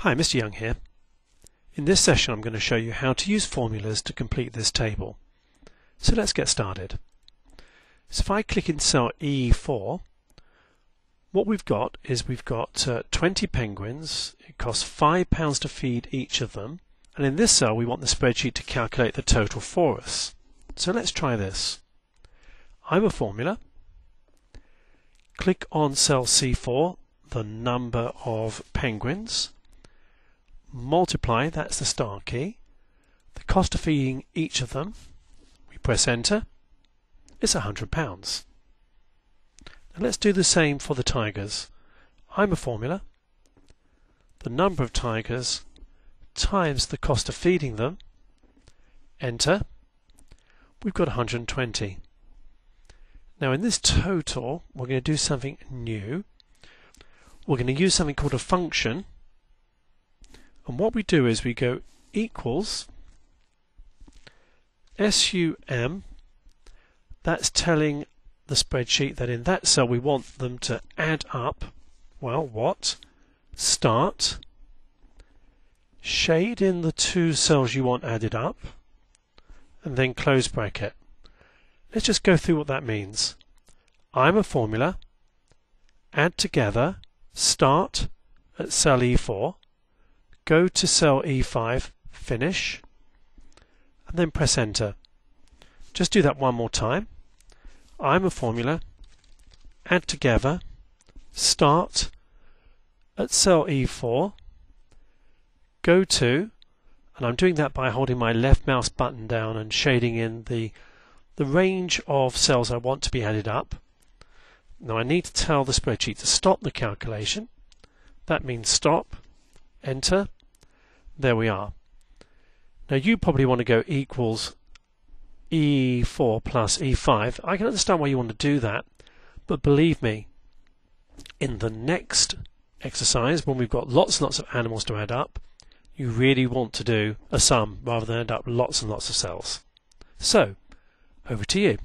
Hi, Mr. Young here. In this session I'm going to show you how to use formulas to complete this table. So let's get started. So if I click in cell E4, what we've got is we've got uh, 20 penguins, it costs £5 to feed each of them, and in this cell we want the spreadsheet to calculate the total for us. So let's try this. I'm a formula, click on cell C4, the number of penguins, multiply, that's the star key, the cost of feeding each of them, we press enter, it's £100. Now let's do the same for the tigers. I'm a formula, the number of tigers times the cost of feeding them, enter, we've got 120. Now in this total, we're going to do something new. We're going to use something called a function and what we do is we go equals SUM, that's telling the spreadsheet that in that cell we want them to add up, well, what? Start, shade in the two cells you want added up, and then close bracket. Let's just go through what that means. I'm a formula, add together, start at cell E4, go to cell E5, finish, and then press enter. Just do that one more time. I'm a formula, add together, start at cell E4, go to, and I'm doing that by holding my left mouse button down and shading in the, the range of cells I want to be added up. Now I need to tell the spreadsheet to stop the calculation. That means stop, enter, there we are. Now you probably want to go equals E4 plus E5. I can understand why you want to do that, but believe me, in the next exercise, when we've got lots and lots of animals to add up, you really want to do a sum rather than add up lots and lots of cells. So, over to you.